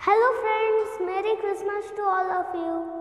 Hello friends, Merry Christmas to all of you.